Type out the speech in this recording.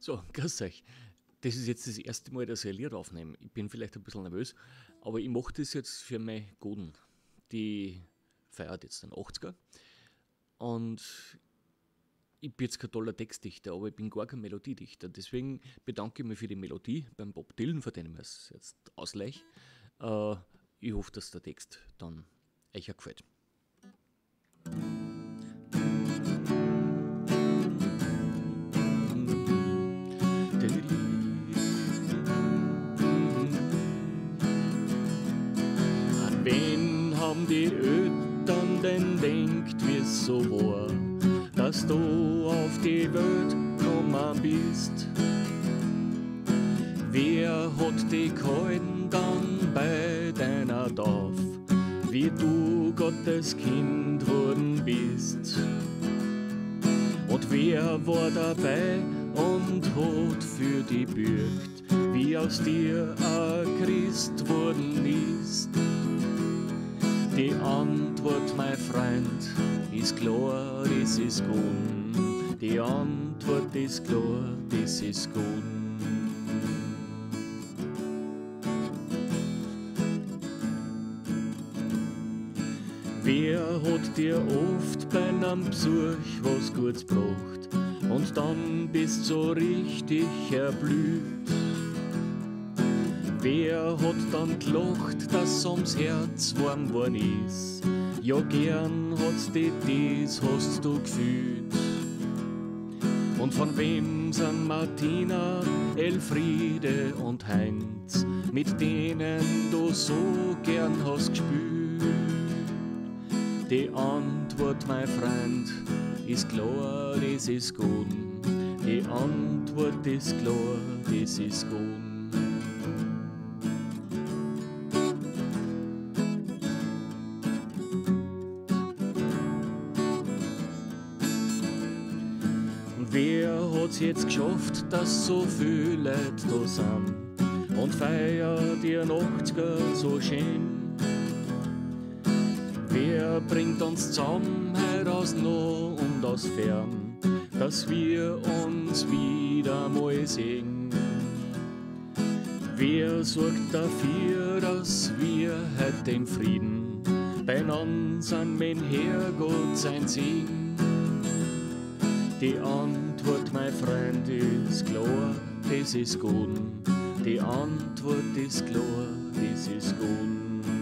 So, grüß euch. Das ist jetzt das erste Mal, dass ich ein Lied aufnehme. Ich bin vielleicht ein bisschen nervös, aber ich mache das jetzt für meine Goden. Die feiert jetzt den 80er. Und ich bin jetzt kein toller Textdichter, aber ich bin gar kein Melodiedichter. Deswegen bedanke ich mich für die Melodie beim Bob Dylan, von dem ich es jetzt ausgleich. Äh, ich hoffe, dass der Text dann euch auch gefällt. So war, dass du auf die Welt gekommen bist? Wer hat dich gehalten dann bei deiner Dorf, wie du Gottes Kind worden bist? Und wer war dabei und hat für die bürgt, wie aus dir ein Christ worden ist? Die Antwort, mein Freund, ist klar, das ist gut. Die Antwort ist klar, das ist gut. Wer hat dir oft bei einem Besuch was Gutes gebracht und dann bist so richtig erblüht? Wer hat dann gelacht, dass ums Herz warm worden ist? Ja, gern hat's dich das, hast du gefühlt. Und von wem sind Martina, Elfriede und Heinz, mit denen du so gern hast gespielt? Die Antwort, mein Freund, ist klar, das ist gut. Die Antwort ist klar, das ist gut. Hat's jetzt geschafft, dass so viele Leute da sind und feiert ihr 80er so schön? Wer bringt uns zusammen aus nah und aus fern, dass wir uns wieder mal sehen? Wer sorgt dafür, dass wir heute in Frieden beieinander sind, wenn Herrgott sein Segen? Die Antwort, mein Freund, ist klar, das ist gut. Die Antwort ist klar, das ist gut.